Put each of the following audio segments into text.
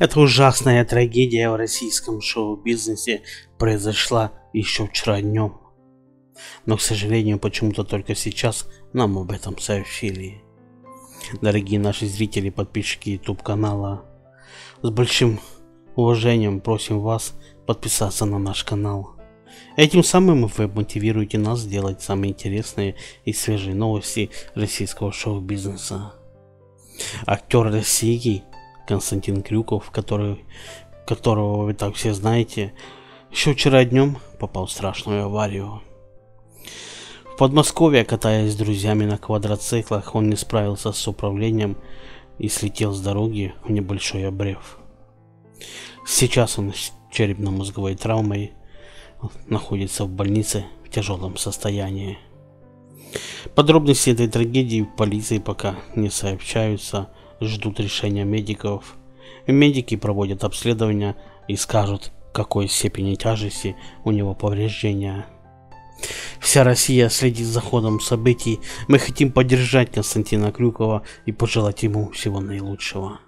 Эта ужасная трагедия в российском шоу-бизнесе произошла еще вчера днем. Но, к сожалению, почему-то только сейчас нам об этом сообщили. Дорогие наши зрители, подписчики YouTube канала, с большим уважением просим вас подписаться на наш канал. Этим самым вы мотивируете нас сделать самые интересные и свежие новости российского шоу-бизнеса. Актер России Константин Крюков, который, которого вы так все знаете, еще вчера днем попал в страшную аварию. В Подмосковье, катаясь с друзьями на квадроциклах, он не справился с управлением и слетел с дороги в небольшой обрев. Сейчас он с черепно-мозговой травмой находится в больнице в тяжелом состоянии. Подробности этой трагедии в полиции пока не сообщаются, ждут решения медиков. Медики проводят обследование и скажут, какой степени тяжести у него повреждения. Вся Россия следит за ходом событий. Мы хотим поддержать Константина Крюкова и пожелать ему всего наилучшего.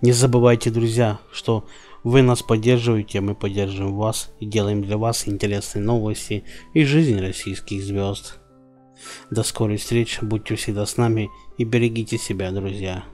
Не забывайте, друзья, что вы нас поддерживаете, мы поддерживаем вас и делаем для вас интересные новости и жизнь российских звезд. До скорой встречи, будьте всегда с нами и берегите себя, друзья.